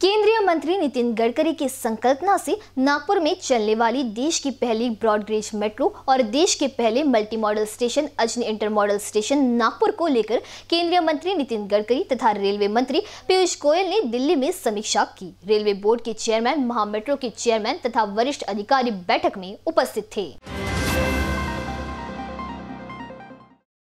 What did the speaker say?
केंद्रीय मंत्री नितिन गडकरी की संकल्पना से नागपुर में चलने वाली देश की पहली ब्रॉडगेज मेट्रो और देश के पहले multimodal station, Ajni intermodal station Nagpur को लेकर केंद्रीय मंत्री नितिन गडकरी तथा रेलवे मंत्री पीयूष गोयल ने दिल्ली में समीक्षा की। रेलवे बोर्ड के चेयरमैन, महामेट्रो के चेयरमैन तथा वरिष्ठ अधिकारी बैठक में उपस्थित थे।